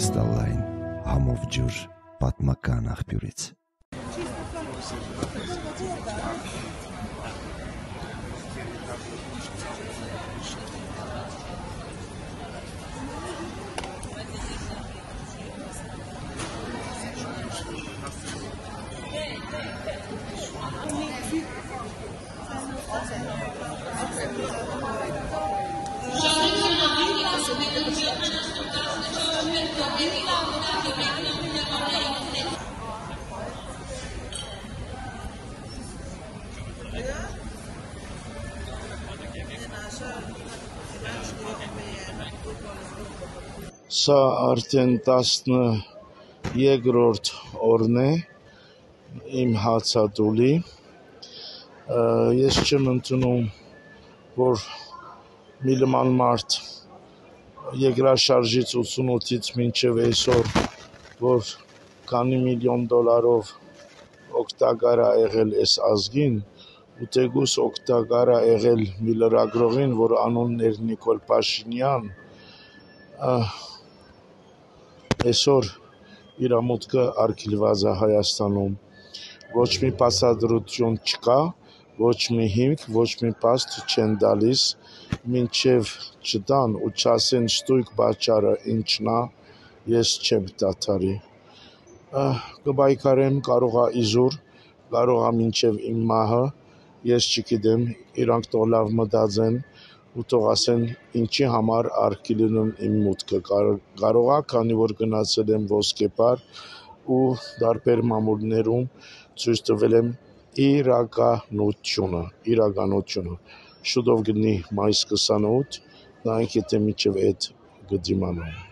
կրիստալային համով ջուր պատմական աղբյուրից Սա արդեն 13-րդ օրն է իմ հացադուլի։ Ես չեմ ընդունում, որ մի նման մարդ երկրաշարժից 88-ից մինչև այսօր, որ քանի միլիոն դոլարով օգտակար ա եղել այս ազգին, ու թեկուզ օգտակար ա եղել մի լրագրողին, որ անունն էր Նիկոլ Փաշինյան, այսօր իր մուտքը արգելված է Հայաստանում։ Ոչ մի բացատրություն չկա, ոչ մի հիմք, ոչ մի փաստ չեն տալիս, մինչև չտան ու չասեն ստույգ պատճառը ինչն ա, ես չեմ դադարի։ Կպայքարեմ, կարող ա իզուր, կարող ա մինչև իմ մահը, ես չգիտեմ, իրանք թող լավ մտածեն ու թող ասեն ինչի համար արգելում իմ մուտքը կարող ա քանի որ գնացել եմ ոսկեպար ու տարբեր մամուլներում ցույց տվել եմ իրականությունը իրականությունը շուտով գտնի մայիս 28 նայենք եթե մինչև այդ կդիմանամ